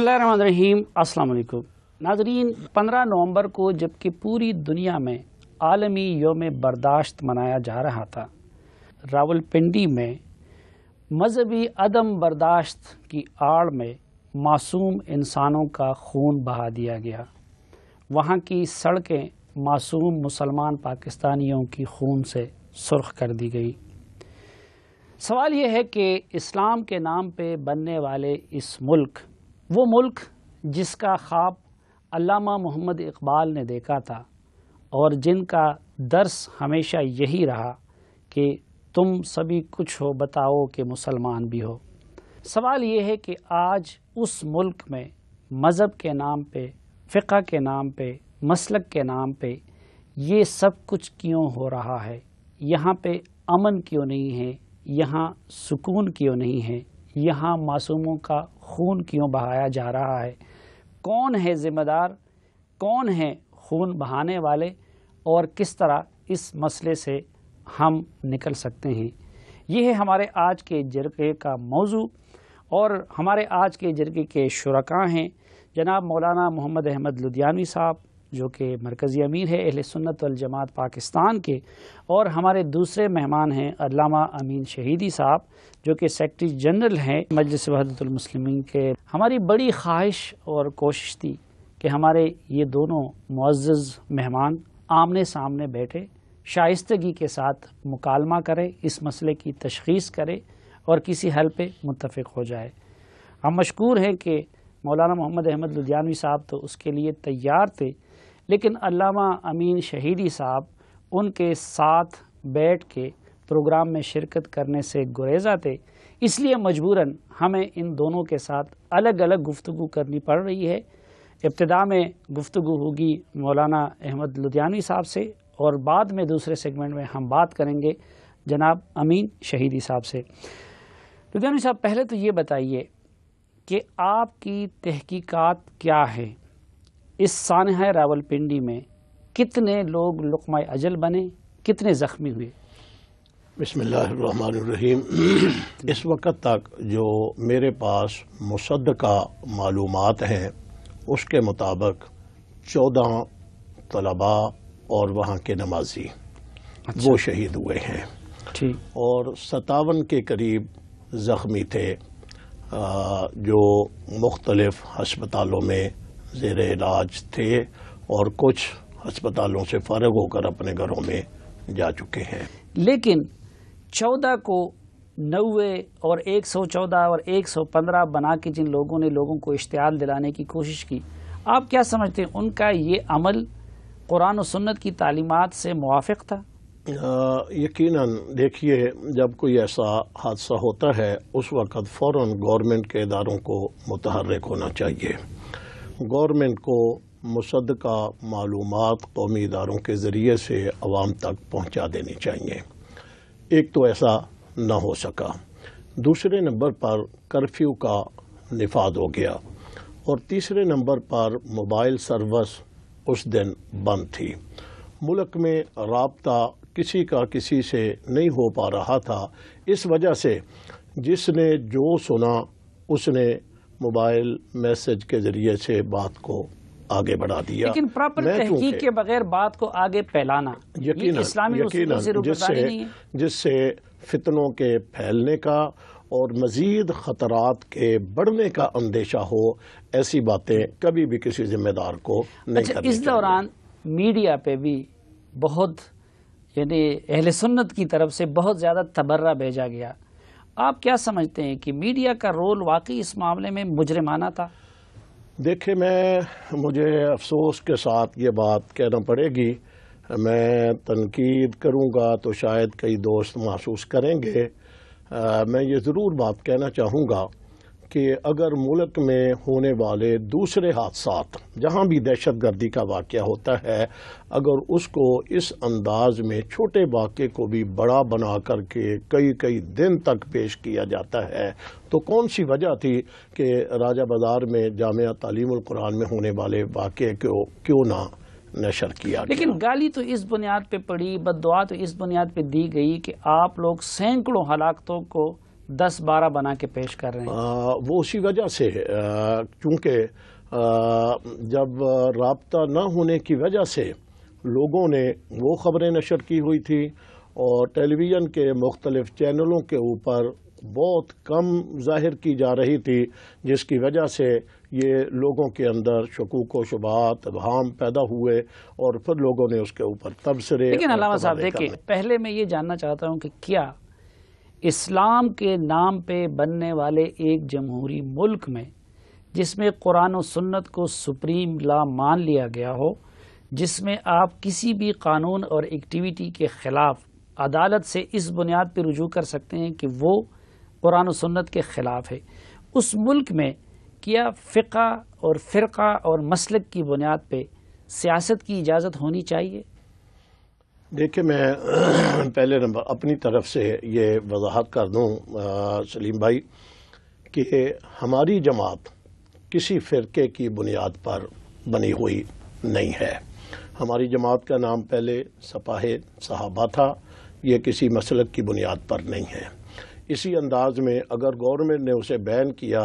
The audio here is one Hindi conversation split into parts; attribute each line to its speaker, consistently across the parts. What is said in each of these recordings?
Speaker 1: बिस्मिल्लाहिर्रहमानिर्रहीम अस्सलाम नाजरीन 15 नवंबर को जबकि पूरी दुनिया में आलमी योम बर्दाश्त मनाया जा रहा था, रावलपिंडी में मजहबी अदम बर्दाश्त की आड़ में मासूम इंसानों का खून बहा दिया गया। वहाँ की सड़कें मासूम मुसलमान पाकिस्तानियों की खून से सुर्ख कर दी गई। सवाल यह है कि इस्लाम के नाम पे बनने वाले इस मुल्क वो मुल्क जिसका ख्वाब अल्लामा मोहम्मद इकबाल ने देखा था और जिनका दर्स हमेशा यही रहा कि तुम सभी कुछ हो, बताओ कि मुसलमान भी हो। सवाल ये है कि आज उस मुल्क में मज़हब के नाम पे फ़िक़ा के नाम पे, मसलक के नाम पे ये सब कुछ क्यों हो रहा है? यहाँ पे अमन क्यों नहीं है? यहाँ सुकून क्यों नहीं है? यहाँ मासूमों का खून क्यों बहाया जा रहा है? कौन है ज़िम्मेदार? कौन है खून बहाने वाले? और किस तरह इस मसले से हम निकल सकते हैं? यह है हमारे आज के जरगे का मौजू, और हमारे आज के जरके के शुरा हैं। जनाब मौलाना मोहम्मद अहमद लुधियानवी साहब जो कि मरकज़ी अमीर है, अहल सुन्नत वल जमात पाकिस्तान के। और हमारे दूसरे मेहमान हैं, अल्लामा अमीन शहीदी साहब, जो कि सेक्रटरी जनरल हैं मजलिस वहदतुलमसलिमिन के। हमारी बड़ी ख्वाहिश और कोशिश थी कि हमारे ये दोनों मुआज़ मेहमान आमने सामने बैठे, शाइस्तगी के साथ मुकालमा करें, इस मसले की तशखीस करें और किसी हल पे मुतफ़ हो जाए। हम मशहूर हैं कि मौलाना मोहम्मद अहमद लुधियानवी साहब तो उसके लिए तैयार थे लेकिन अल्लामा अमीन शहीदी साहब उनके साथ बैठ के प्रोग्राम में शिरकत करने से गुरेजा थे। इसलिए मजबूरन हमें इन दोनों के साथ अलग अलग गुफ्तु करनी पड़ रही है। इब्तदा में गुफ्तु होगी मौलाना अहमद लुधियानवी साहब से और बाद में दूसरे सेगमेंट में हम बात करेंगे जनाब अमीन शहीदी साहब से। लुधियानवी साहब, पहले तो ये बताइए कि आपकी तहकीकात क्या है? इस सानहा रावलपिंडी में कितने लोग लुकमा अजल बने कितने ज़ख्मी हुए?
Speaker 2: बसमीम इस वक्त तक जो मेरे पास मुसद का मालूम हैं उसके मुताबिक चौदह तलबा और वहाँ के नमाजी अच्छा। वो शहीद हुए हैं।
Speaker 1: ठीक।
Speaker 2: और सतावन के करीब ज़ख्मी थे जो मुख्तलिफ़ हस्पतालों में जेर इलाज थे और कुछ अस्पतालों से फारग होकर अपने घरों में जा चुके हैं।
Speaker 1: लेकिन चौदह को नब्बे और एक सौ चौदह और एक सौ पंद्रह बना के जिन लोगों ने लोगों को इश्तियाल दिलाने की कोशिश की आप क्या समझते हैं उनका ये अमल कुरान और सुन्नत की तालीमत से मुआफ़ था?
Speaker 2: यकीनन देखिए जब कोई ऐसा हादसा होता है उस वक़्त फ़ौर गवर्नमेंट के इदारों को मुतहरक होना चाहिए। गवर्नमेंट को मुसदा मालूम कौमी इदारों के ज़रिए से आवाम तक पहुँचा देनी चाहिए। एक तो ऐसा न हो सका। दूसरे नंबर पर कर्फ्यू का निफाद हो गया और तीसरे नंबर पर मोबाइल सर्विस उस दिन बंद थी। मुल्क में रबता किसी का किसी से नहीं हो पा रहा था। इस वजह से जिसने जो सुना, उसने मोबाइल मैसेज के ज़रिए से बात को आगे बढ़ा दिया।
Speaker 1: लेकिन प्रॉपर तहकीक के बगैर बात को आगे फैलाना
Speaker 2: यकीन यकीन जिससे जिससे फितनों के फैलने का और मजीद खतरात के बढ़ने का अंदेशा हो ऐसी बातें कभी भी किसी जिम्मेदार को नहीं अच्छा,
Speaker 1: इस दौरान मीडिया पे भी बहुत यानी अहल सुन्नत की तरफ़ से बहुत ज़्यादा तबर्रा भेजा गया। आप क्या समझते हैं कि मीडिया का रोल वाकई इस मामले में मुजरमाना था?
Speaker 2: देखिए मैं मुझे अफसोस के साथ ये बात कहना पड़ेगी। मैं तनकीद करूँगा तो शायद कई दोस्त महसूस करेंगे। आ, मैं ये ज़रूर बात कहना चाहूँगा। कि अगर मुल्क में होने वाले दूसरे हादसा जहाँ भी दहशत गर्दी का वाक़ होता है, अगर उसको इस अंदाज में छोटे वाक़े को भी बड़ा बना करके कई कई दिन तक पेश किया जाता है तो कौन सी वजह थी कि राजा बाज़ार में जामिया तालीम कुरान में होने वाले वाक़े को क्यों ना नशर किया
Speaker 1: लेकिन गाली तो इस बुनियाद पर पड़ी बदुआ तो इस बुनियाद पर दी गई कि आप लोग सैकड़ों हलाकतों को दस बारह बना के पेश कर रहे हैं।
Speaker 2: आ, वो उसी वजह से क्योंकि जब रबता न होने की वजह से लोगों ने वो खबरें नशर की हुई थी और टेलीविज़न के मुख्तलिफ़ चैनलों के ऊपर बहुत कम ज़ाहिर की जा रही थी जिसकी वजह से ये लोगों के अंदर शकूक व शुबात अबहाम पैदा हुए और फिर लोगों ने उसके ऊपर तबसरे
Speaker 1: लेकिन अलावा साहब देखिए पहले मैं ये जानना चाहता हूँ कि क्या इस्लाम के नाम पे बनने वाले एक जमहूरी मुल्क में, जिसमें कुरान और सुन्नत को सुप्रीम ला मान लिया गया हो, जिसमें आप किसी भी कानून और एक्टिविटी के ख़िलाफ़ अदालत से इस बुनियाद पर रुजू कर सकते हैं कि वो कुरान और सुन्नत के ख़िलाफ़ है। उस मुल्क में क्या फ़िका और फ़िरका और मसलक की बुनियाद पर सियासत की इजाज़त होनी चाहिए।
Speaker 2: देखिए, मैं पहले नंबर, अपनी तरफ़ से ये वजाहत कर दूँ सलीम भाई, कि हमारी जमात किसी फ़िरके की बुनियाद पर बनी हुई नहीं है। हमारी जमात का नाम पहले सपाह सहाबा था, ये किसी मसलक की बुनियाद पर नहीं है। इसी अंदाज में अगर गवर्नमेंट ने उसे बैन किया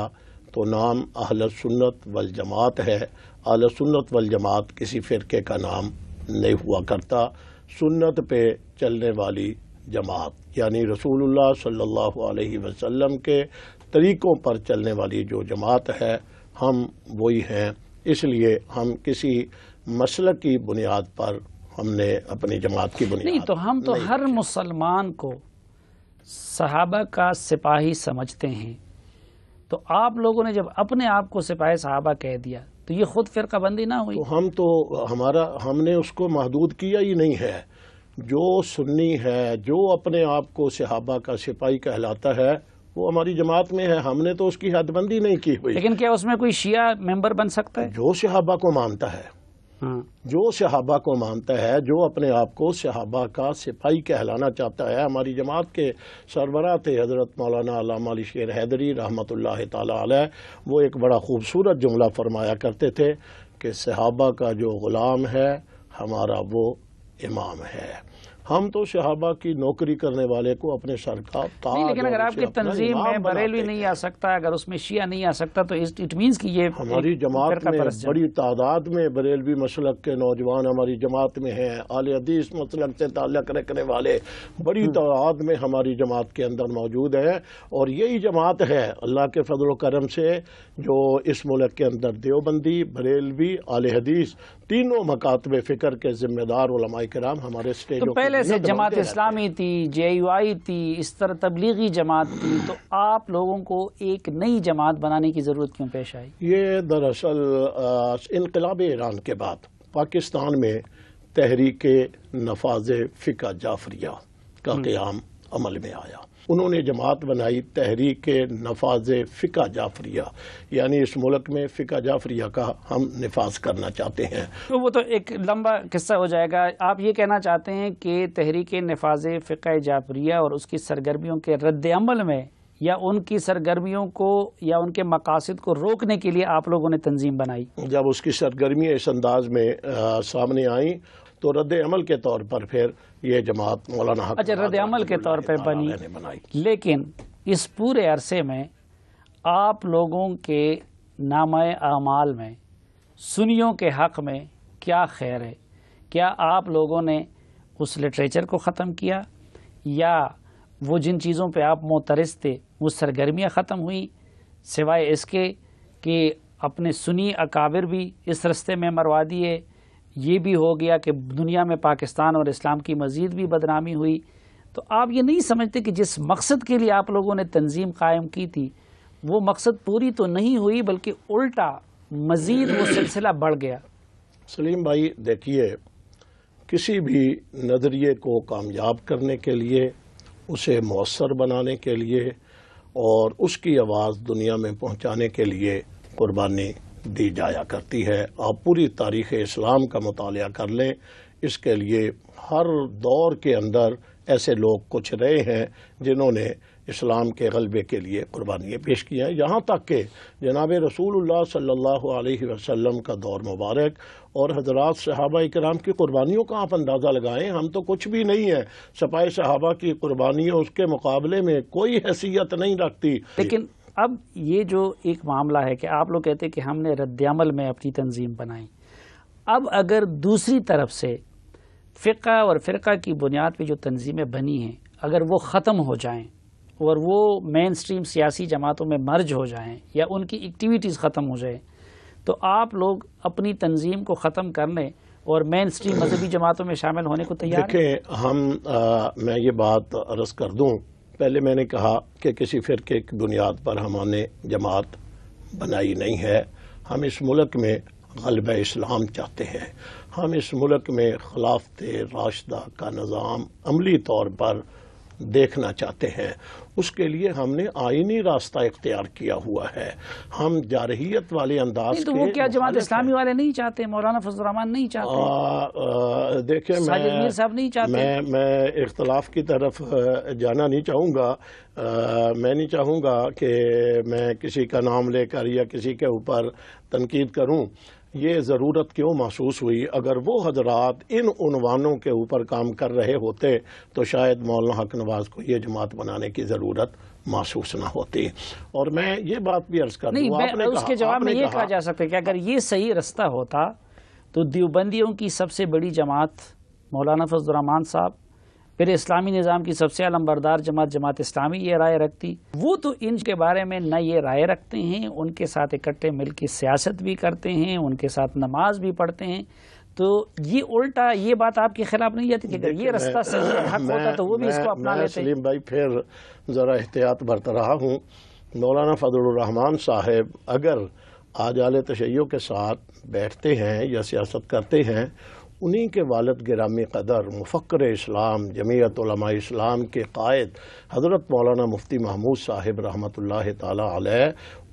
Speaker 2: तो नाम अहल सुन्नत वल जमात है। अहल सुन्नत वल जमात किसी फ़िरके का नाम नहीं हुआ करता। सुन्नत पे चलने वाली जमात यानी रसूलुल्लाह सल्लल्लाहु अलैहि वसल्लम के तरीक़ों पर चलने वाली जो जमात है हम वही हैं। इसलिए हम किसी मसल की बुनियाद पर हमने अपनी जमात की बुनियाद
Speaker 1: नहीं तो हम तो हर मुसलमान को सहाबा का सिपाही समझते हैं। तो आप लोगों ने जब अपने आप को सिपाही सहाबा कह दिया तो ये खुद फिरका बंदी ना हुई।
Speaker 2: तो हम तो हमारा हमने उसको महदूद किया ही नहीं है। जो सुन्नी है जो अपने आप को सिहाबा का सिपाही कहलाता है वो हमारी जमात में है। हमने तो उसकी हदबंदी नहीं की हुई।
Speaker 1: लेकिन क्या उसमें कोई शिया मेंबर बन सकता है?
Speaker 2: जो सिहाबा को मानता हाँ। जो सहाबा को मानता है, जो अपने आप को सहाबा का सिपाही कहलाना चाहता है, हमारी जमात के सरबरा थे हज़रत मौलाना अलामा शेर हैदरी रहमत ला वो एक बड़ा खूबसूरत जुमला फरमाया करते थे कि सहाबा का जो ग़ुलाम है, हमारा वो इमाम है। हम तो शहाबा की नौकरी करने वाले को अपने सर का
Speaker 1: नहीं लेकिन अगर आपकी तंजीम में बरेलवी नहीं आ सकता अगर उसमें शिया नहीं आ सकता तो इट मीन्स की ये
Speaker 2: हमारी जमात में बड़ी तादाद में बरेलवी मसलक के नौजवान हमारी जमात में हैं। आल हदीस मसलक से ताल्लुक रखने वाले बड़ी हम्म। तादाद में हमारी जमात के अंदर मौजूद है और यही जमात है अल्लाह के फजल करम से जो इस मुल्क के अंदर देवबंदी बरेलवी आल हदीस तीनों मकातब फ़िक्र के जिम्मेदार कराम हमारे स्टेज
Speaker 1: तो पहले से जमात इस्लामी थी जे यू आई थी इस तरह तबलीगी जमात थी तो आप लोगों को एक नई जमात बनाने की ज़रूरत क्यों पेश आई?
Speaker 2: ये दरअसल इनकलाब ईरान के बाद पाकिस्तान में तहरीक नफाज फ़िका जाफरिया का हम्म। क़्याम अमल में आया। उन्होंने जमात बनाई तहरीक नफाज फ़िका जाफरिया। यानी इस मुल्क में फ़िका जाफरिया का हम नफाज करना चाहते हैं।
Speaker 1: तो वो तो एक लंबा किस्सा हो जाएगा। आप ये कहना चाहते हैं कि तहरीक नफाज फ़िका जाफरिया और उसकी सरगर्मियों के रद्द अमल में या उनकी सरगर्मियों को या उनके मकासद को रोकने के लिए आप लोगों ने तंजीम बनाई?
Speaker 2: जब उसकी सरगर्मियाँ इस अंदाज में आ, सामने आई तो रद्द अमल के तौर पर फिर ये जमात मौलाना
Speaker 1: अच्छा रद्द अमल के तौर पर बनी। बनाई लेकिन इस पूरे अरसे में आप लोगों के नाम अमाल में सुनियों के हक में क्या खैर है? क्या आप लोगों ने उस लिटरेचर को ख़त्म किया? या वो जिन चीज़ों पे आप मोतरस थे वो सरगर्मियाँ ख़त्म हुई? सिवाय इसके कि अपने सुनी अकाबिर भी इस रस्ते में मरवा दिए ये भी हो गया कि दुनिया में पाकिस्तान और इस्लाम की मज़ीद भी बदनामी हुई। तो आप ये नहीं समझते कि जिस मकसद के लिए आप लोगों ने तंजीम कायम की थी, वो मकसद पूरी तो नहीं हुई, बल्कि उल्टा मज़ीद वो सिलसिला बढ़ गया।
Speaker 2: सलीम भाई, देखिए, किसी भी नज़रिए को कामयाब करने के लिए, उसे मौसर बनाने के लिए और उसकी आवाज़ दुनिया में पहुँचाने के लिए कुर्बानी दी जाया करती है। आप पूरी तारीख इस्लाम का मुताल कर लें। इसके लिए हर दौर के अंदर ऐसे लोग कुछ रहे हैं जिन्होंने इस्लाम के गलबे के लिए कुर्बानियाँ पेश की हैं। यहाँ तक कि जनाब रसूल अलैहि वसल्लम का दौर मुबारक और हज़रत सहाबा कराम की कुर्बानियों का आप अंदाज़ा लगाएँ, हम तो कुछ भी नहीं है। सपाए सहाबा की कुर्बानियों उसके मुकाबले में कोई हैसियत नहीं रखती।
Speaker 1: लेकिन अब ये जो एक मामला है कि आप लोग कहते हैं कि हमने रद्दमल में अपनी तंजीम बनाई। अब अगर दूसरी तरफ़ से फ़िका और फ़िरका की बुनियाद पर जो तंजीमें बनी हैं अगर वो ख़त्म हो जाएँ और वो मेन स्ट्रीम सियासी जमातों में मर्ज हो जाएँ या उनकी एक्टिविटीज़ ख़त्म हो जाए तो आप लोग अपनी तंजीम को ख़त्म करने और मेन स्ट्रीम मजहबी जमातों में शामिल होने को तैयार
Speaker 2: देखें हम आ, मैं ये बात अर्ज़ कर दूँ पहले मैंने कहा कि किसी फ़िरके की बुनियाद पर हमने जमात बनाई नहीं है। हम इस मुल्क में गलब इस्लाम चाहते हैं। हम इस मुल्क में खिलाफत राशदा का निज़ाम अमली तौर पर देखना चाहते हैं। उसके लिए हमने आईनी रास्ता इख्तियार किया हुआ है। हम जारहियत वाले अंदाज
Speaker 1: तो वो क्या जमात इस्लामी वाले नहीं चाहते? मौलाना फजलरहमान नहीं चाहते?
Speaker 2: देखिए मैं
Speaker 1: साहब नहीं चाहते?
Speaker 2: मैं मैं इख्तलाफ की तरफ़ जाना नहीं चाहूँगा। मैं नहीं चाहूँगा कि मैं किसी का नाम लेकर या किसी के ऊपर तनकीद करूँ। ये ज़रूरत क्यों महसूस हुई? अगर वो हजरात इन उनवानों के ऊपर काम कर रहे होते तो शायद मौलाना हक नवाज़ को ये जमात बनाने की ज़रूरत महसूस ना होती। और मैं ये बात भी अर्ज़ कर
Speaker 1: नहीं
Speaker 2: आपने
Speaker 1: उसके जवाब में ये कहा जा सकता है कि अगर ये सही रास्ता होता तो देवबंदियों की सबसे बड़ी जमात मौलाना फजलरहमान साहब फिर इस्लामी निज़ाम की सबसे अलम्बरदार जमात जमात इस्लामी ये राय रखती। वो तो इन के बारे में न ये राय रखते हैं उनके साथ इकट्ठे मिल के सियासत भी करते हैं उनके साथ नमाज़ भी पढ़ते हैं। तो ये उल्टा ये बात आपके खिलाफ नहीं जाती अगर ये रास्ता सही हक होता तो वो भी इसको अपना लेते।
Speaker 2: सलीम भाई फिर ज़रा एहतियात बरत रहा हूँ। मौलाना फजलरहमान साहब अगर आज आल तशैयों के साथ बैठते हैं या सियासत करते हैं उन्हीं के वालद गिरामी कदर मुफ़क्र इस्लाम, जमीयत इस्लाम के कायद, हज़रत मौलाना मुफ्ती महमूद साहिब रहमत ताली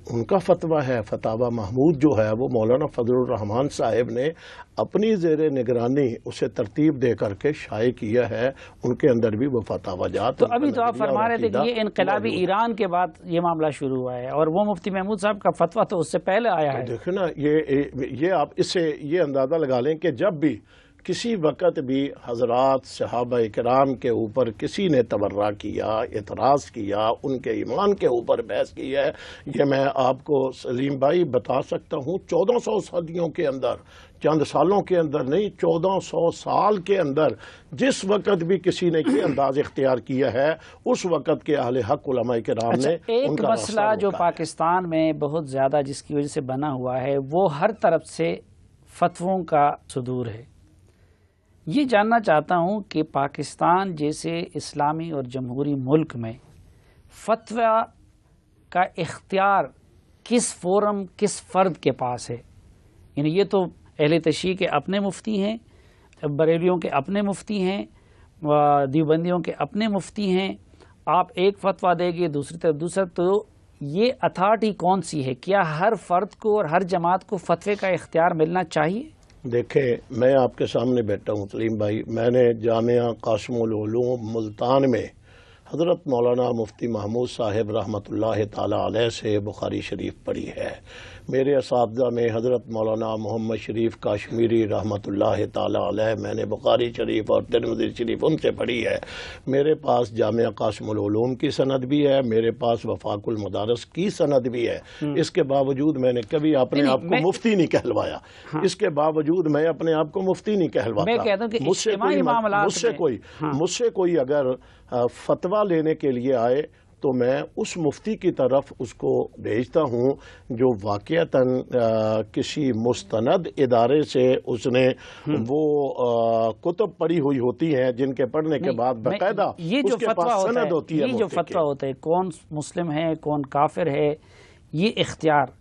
Speaker 2: उनका फतवा है फतावा महमूद जो है वो मौलाना फजलरहमान साहब ने अपनी जेर निगरानी उसे तरतीब दे करके शाये किया है। उनके अंदर भी वो फतावा जात
Speaker 1: तो अभी तो आप फरमा रहे थे कि ये इनकलाबी ईरान के बाद ये मामला शुरू हुआ है और वो मुफ्ती महमूद साहब का फतवा तो उससे पहले आया है।
Speaker 2: देखो ना ये ये आप इससे ये अंदाज़ा लगा लें कि जब भी किसी वक़्त भी हज़रत सहाबा कराम के ऊपर किसी ने तबर्रा किया एतराज़ किया उनके ईमान के ऊपर बहस की है ये मैं आपको सलीम भाई बता सकता हूँ चौदह सौ सदियों के अंदर चंद सालों के अंदर नहीं चौदह सौ साल के अंदर जिस वक़्त भी किसी ने ये अंदाज इख्तियार किया है उस वक़्त के अहल हक के राम
Speaker 1: अच्छा, ने एक मसला जो पाकिस्तान में बहुत ज़्यादा जिसकी वजह से बना हुआ है वो हर तरफ़ से फतवों का सदूर है। ये जानना चाहता हूँ कि पाकिस्तान जैसे इस्लामी और जमहूरी मुल्क में फतवा का इख्तियार किस फोरम, किस फ़र्द के पास है? यानी ये तो अहल तशी के अपने मुफ्ती हैं, बरेलियों के अपने मुफ्ती हैं दीवबंदियों के अपने मुफ्ती हैं। आप एक फतवा देंगे, दूसरी तरफ़ दूसरा तो ये अथॉरिटी कौन सी है? क्या हर फर्द को और हर जमात को फतवे का इख्तियार मिलना चाहिए?
Speaker 2: देखें मैं आपके सामने बैठा हूँ सलीम भाई। मैंने जामिया कासमुलूम मुल्तान में हज़रत मौलाना मुफ्ती महमूद साहिब रहमत ताला से बुखारी शरीफ पढ़ी है मेरे इस में हज़रत मौलाना मोहम्मद शरीफ काश्मीरी रहमत मैंने बुखारी शरीफ और तिरमदी शरीफ उनसे पढ़ी है मेरे पास जाम कासमूम की सनद भी है मेरे पास वफाकुल मदारस की सनद भी है हम्म। इसके बावजूद मैंने कभी अपने आप को मुफ्ती नहीं कहलवाया हाँ। इसके बावजूद मैं अपने आप को मुफ्ती नहीं कहलवाता मुझसे कोई मुझसे कोई हाँ। मुझसे कोई अगर फतवा लेने के लिए आए तो मैं उस मुफ्ती की तरफ़ उसको भेजता हूँ जो वाक़ता किसी मुस्तनद इदारे से उसने हम्म। वो कुतब पढ़ी हुई होती हैं जिनके पढ़ने के बाद बाकायदा
Speaker 1: ये जो फतवा होता है होती है ये जो फतवा होता है कौन मुस्लिम है कौन काफिर है ये इख्तियार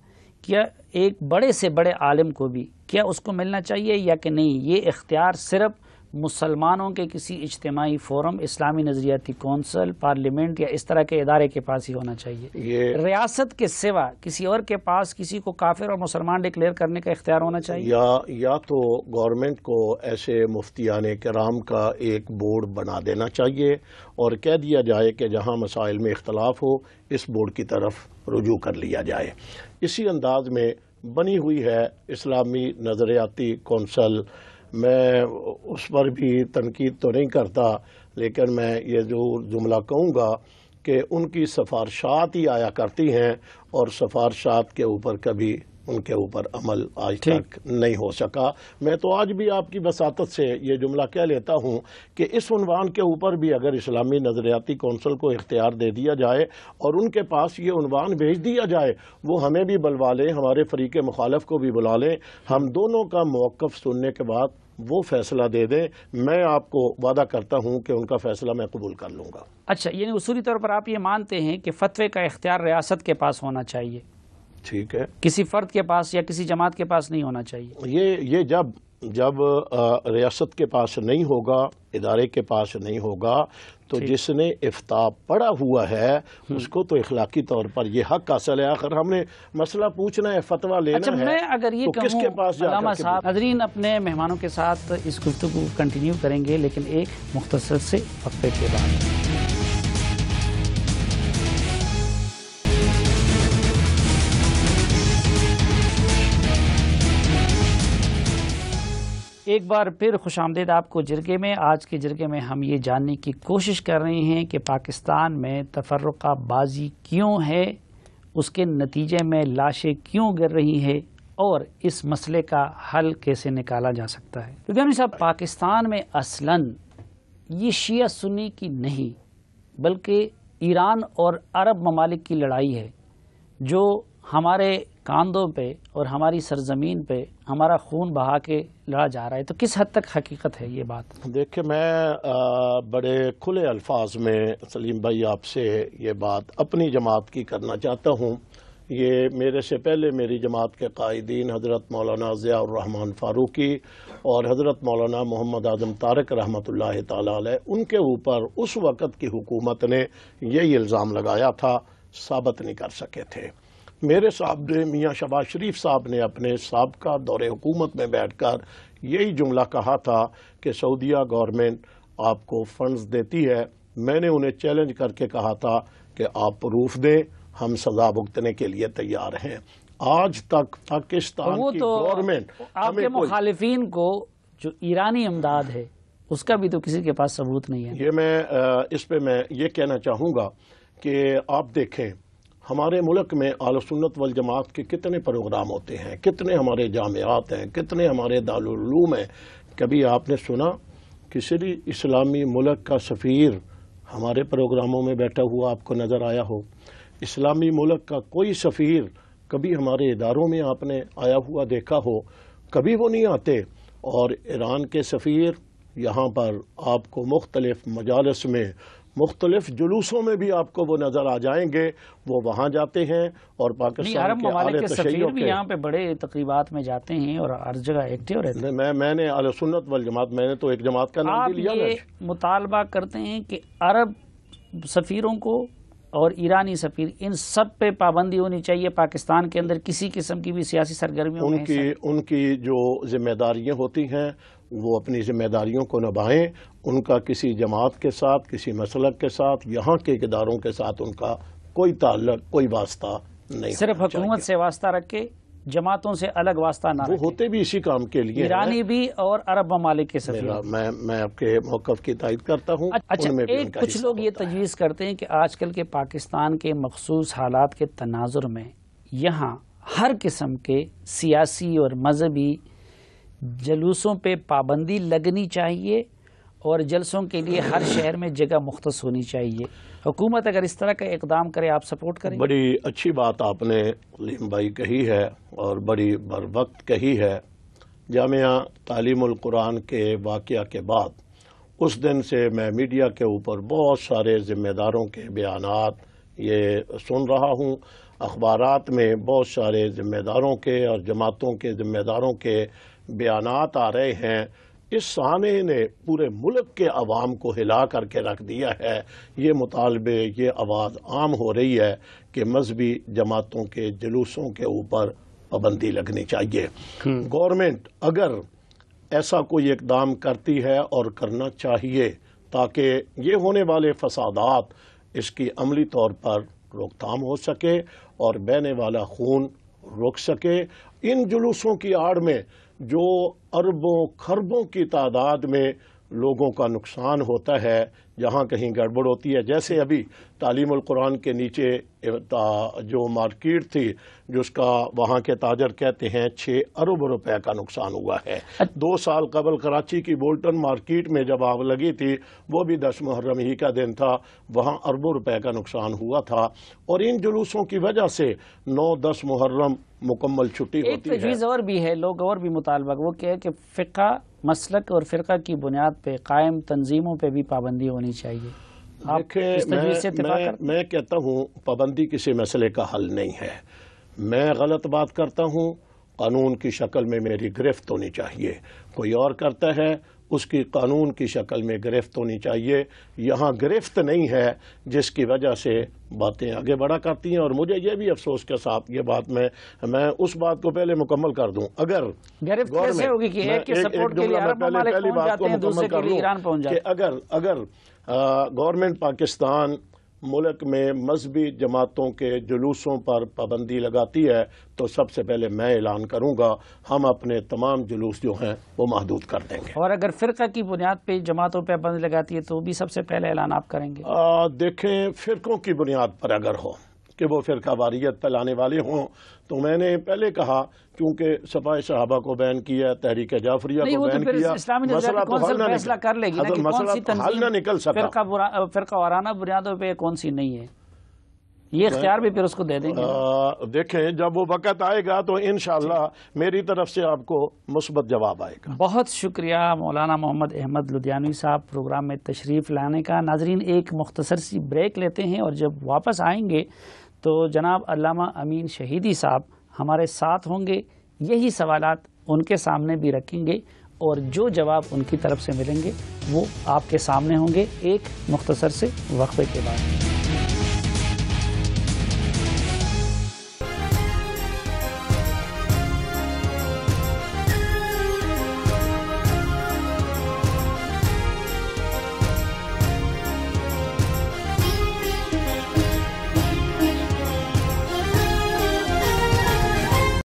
Speaker 1: क्या एक बड़े से बड़े आलिम को भी क्या उसको मिलना चाहिए या कि नहीं ये इख्तियार सिर्फ़ मुसलमानों के किसी इज्तमाही फोरम इस्लामी नजरियाती कौंसल पार्लियामेंट या इस तरह के इदारे के पास ही होना चाहिए।
Speaker 2: ये
Speaker 1: रियासत के सिवा किसी और के पास किसी को काफिर और मुसलमान डिक्लेयर करने का इख्तियार होना चाहिए?
Speaker 2: या या तो गवर्नमेंट को ऐसे मुफ्तियान कराम का एक बोर्ड बना देना चाहिए और कह दिया जाए कि जहाँ मसाइल में इख्तलाफ हो इस बोर्ड की तरफ़ रुजू कर लिया जाए। इसी अंदाज में बनी हुई है इस्लामी नज़रियाती कौंसल मैं उस पर भी तनकीद तो नहीं करता, लेकिन मैं ये जो जुमला कहूँगा कि उनकी सफारशात ही आया करती हैं और सफारशात के ऊपर कभी उनके ऊपर अमल आज तक नहीं हो सका। मैं तो आज भी आपकी बसातत से ये जुमला कह लेता हूँ कि इस उनवान के ऊपर भी अगर इस्लामी नजरियाती कौंसल को इख्तियार दे दिया जाए और उनके पास ये उनवान भेज दिया जाए वो हमें भी बुलवा लें हमारे फरीक मुखालफ को भी बुला लें। हम दोनों का मौक़ सुनने के बाद वो फैसला दे दें। मैं आपको वादा करता हूँ कि उनका फैसला मैं कबूल कर लूँगा।
Speaker 1: अच्छा यानी उसूली तौर पर आप ये मानते हैं कि फतवे का इख्तियार रियासत के पास होना चाहिए।
Speaker 2: ठीक है।
Speaker 1: किसी फर्द के पास या किसी जमात के पास नहीं होना चाहिए।
Speaker 2: ये ये जब जब रियासत के पास नहीं होगा इदारे के पास नहीं होगा तो जिसने इफ्ता पड़ा हुआ है उसको तो इखलाकी तौर पर ये हक हासिल है। आखिर हमने मसला पूछना है फतवा लेना
Speaker 1: अच्छा
Speaker 2: है
Speaker 1: मैं अगर ये
Speaker 2: तो किसके पास
Speaker 1: नजरीन अपने मेहमानों के साथ इस गुफ्तु को कंटिन्यू करेंगे लेकिन एक मुख्तसर से वक्फे के बाद। एक बार फिर खुश आमदेद आपको जिरगे में, आज के जिरगे में हम ये जानने की कोशिश कर रहे हैं कि पाकिस्तान में तफर्रका बाजी क्यों है, उसके नतीजे में लाशें क्यों गिर रही हैं और इस मसले का हल कैसे निकाला जा सकता है। क्योंकि साहब, पाकिस्तान में असलन ये शिया सुन्नी की नहीं, बल्कि ईरान और अरब ममालिक की लड़ाई है, जो हमारे कांधों पे और हमारी सरजमीन पे हमारा खून बहा के लड़ा जा रहा है। तो किस हद तक हकीकत है ये बात?
Speaker 2: देखिए मैं आ, बड़े खुले अल्फाज में सलीम भाई आपसे ये बात अपनी जमात की करना चाहता हूँ। ये मेरे से पहले मेरी जमात के कायदीन हज़रत मौलाना ज़ियाररहमान फ़ारूकी और हज़रत मौलाना मोहम्मद आज़म तारक रहमत ताला उनके ऊपर उस वक़्त की हुकूमत ने यही इल्ज़ाम लगाया था साबित नहीं कर सके थे। मेरे साहब ने मियाँ शबाज शरीफ साहब ने अपने सबका दौरे हुकूमत में बैठकर यही जुमला कहा था कि सऊदिया गवर्नमेंट आपको फंड्स देती है। मैंने उन्हें चैलेंज करके कहा था कि आप प्रूफ दें हम सजा भुगतने के लिए तैयार हैं। आज तक पाकिस्तान
Speaker 1: वो
Speaker 2: की
Speaker 1: तो
Speaker 2: गवर्नमेंट
Speaker 1: आपके मुखालिफिन को जो ईरानी इमदाद है उसका भी तो किसी के पास सबूत नहीं है।
Speaker 2: ये मैं इस पे मैं ये कहना चाहूँगा कि आप देखें हमारे मुल्क में आल सुन्नत वल जमात के कितने प्रोग्राम होते हैं, कितने हमारे जामियात हैं, कितने हमारे दारूम हैं। कभी आपने सुना किसी इस्लामी मुल्क का सफ़ीर हमारे प्रोग्रामों में बैठा हुआ आपको नज़र आया हो? इस्लामी मुल्क का कोई सफ़ीर कभी हमारे इदारों में आपने आया हुआ देखा हो? कभी वो नहीं आते? और ईरान के सफ़ीर यहाँ पर आपको मुख्तलिफ़ मजालस में मुख्तलिफ़ जुलूसों में भी आपको वो नज़र आ जाएँगे। वो वहाँ जाते हैं और पाकिस्तान
Speaker 1: अरब
Speaker 2: के
Speaker 1: ममालिक
Speaker 2: आले
Speaker 1: के सफीर भी यहाँ पे बड़े तकरीबात में जाते हैं और हर जगह एक्टिव रहते हैं।
Speaker 2: मैं मैंने आल सुन्नत वल जमात मैंने तो एक जमात का नाम भी लिया
Speaker 1: ये मुतालबा करते हैं कि अरब सफीरों को और ईरानी सफीर इन सब पे पाबंदी होनी चाहिए। पाकिस्तान के अंदर किसी किस्म की भी सियासी सरगर्मियों
Speaker 2: उनकी उनकी जो जिम्मेदारियाँ होती हैं वो अपनी जिम्मेदारियों को निभाएँ उनका किसी जमात के साथ किसी मसलक के साथ यहाँ के इदारों के साथ उनका कोई ताल्लुक कोई वास्ता नहीं
Speaker 1: सिर्फ़ हुकूमत से वास्ता रख के जमातों से अलग वास्ता ना
Speaker 2: वो होते भी इसी काम के लिए।
Speaker 1: ईरानी भी और अरब ममालिक के
Speaker 2: मेरा मैं मैं आपके मौकफ की तायद करता हूँ
Speaker 1: अच्छा एक कुछ लोग ये तजवीज़ करते हैं कि आजकल के पाकिस्तान के मखसूस हालात के तनाजुर में यहाँ हर किस्म के सियासी और मजहबी जलूसों पे पाबंदी लगनी चाहिए और जलसों के लिए हर शहर में जगह मुख्त होनी चाहिए। हुकूमत अगर इस तरह का इकदाम करे, आप सपोर्ट करें?
Speaker 2: बड़ी अच्छी बात आपने लीम भाई कही है और बड़ी बर वक्त कही है। जामिया तालीमुल कुरान के वाक़ के बाद उस दिन से मैं मीडिया के ऊपर बहुत सारे ज़िम्मेदारों के बयान ये सुन रहा हूँ। अखबार में बहुत सारे ज़िम्मेदारों के और जमातों के ज़िम्मेदारों के बयानात आ रहे हैं इस साने ने पूरे मुल्क के अवाम को हिला करके रख दिया है। ये मुतालबे ये आवाज़ आम हो रही है कि मजहबी जमातों के जुलूसों के ऊपर पाबंदी लगनी चाहिए। गवर्नमेंट अगर ऐसा कोई इकदाम करती है और करना चाहिए ताकि ये होने वाले फसादात इसकी अमली तौर पर रोकथाम हो सके और बहने वाला खून रोक सके। इन जुलूसों की आड़ में जो अरबों खरबों की तादाद में लोगों का नुकसान होता है जहाँ कहीं गड़बड़ होती है। जैसे अभी तालीमुल कुरान के नीचे जो मार्केट थी जिसका वहाँ के ताजर कहते हैं छः अरब रुपए का नुकसान हुआ है। दो साल कबल कराची की बोल्टन मार्केट में जब आग लगी थी वो भी दस मुहर्रम ही का दिन था वहाँ अरबों रुपए का नुकसान हुआ था। और इन जुलूसों की वजह से नौ दस मुहर्रम मुकम्मल छुट्टी होती
Speaker 1: है। और भी है लोग और भी मुतालबा वो क्या है कि फ़िका मसलक और फ़िरका की बुनियाद पर कायम तंजीमों पर भी पाबंदी होनी चाहिए।
Speaker 2: देखें मैं, मैं, मैं कहता हूँ पाबंदी किसी मसले का हल नहीं है। मैं गलत बात करता हूँ कानून की शक्ल में मेरी गिरफ्त होनी चाहिए। कोई और करता है उसकी कानून की शक्ल में गिरफ्त होनी चाहिए। यहाँ गिरफ्त नहीं है जिसकी वजह से बातें आगे बढ़ा करती हैं। और मुझे यह भी अफसोस के साथ ये बात मैं मैं उस बात को पहले मुकम्मल कर दूँ। अगर पहली बात को मुकम्मल कर दूँ कि अगर अगर गवर्नमेंट पाकिस्तान मुल्क में मजहबी जमातों के जुलूसों पर पाबंदी लगाती है तो सबसे पहले मैं ऐलान करूँगा हम अपने तमाम जुलूस जो हैं वो महदूद कर देंगे।
Speaker 1: और अगर फ़िरका की बुनियाद पर जमातों पर पाबंदी लगाती है तो भी सबसे पहले ऐलान आप करेंगे?
Speaker 2: आ, देखें फ़िरकों की बुनियाद पर अगर हो कि वो फ़िरका वारियत फैलाने वाले हों। तो मैंने पहले कहा क्योंकि सफ़ाई सहाबा को बैन किया तहरीक जाफरिया को बैन
Speaker 1: तो किया मसला तो हल ना कर लेगी ना कि
Speaker 2: मसला तो हल ना निकल सका।
Speaker 1: फिरका वाराना बुनियादों पे कौन सी नहीं है? ये इख्तियार भी फिर उसको दे देंगे।
Speaker 2: आ, देखें जब वो वक़्त आएगा तो इन मेरी तरफ़ से आपको मुस्बत जवाब आएगा।
Speaker 1: बहुत शुक्रिया मौलाना मोहम्मद अहमद लुधियानवी साहब प्रोग्राम में तशरीफ़ लाने का। नाजरीन एक मुख्तसर सी ब्रेक लेते हैं और जब वापस आएँगे तो जनाब अल्लामा अमीन शहीदी साहब हमारे साथ होंगे, यही सवालात उनके सामने भी रखेंगे और जो जवाब उनकी तरफ़ से मिलेंगे, वो आपके सामने होंगे एक मुख्तसर से वक्फे के बाद।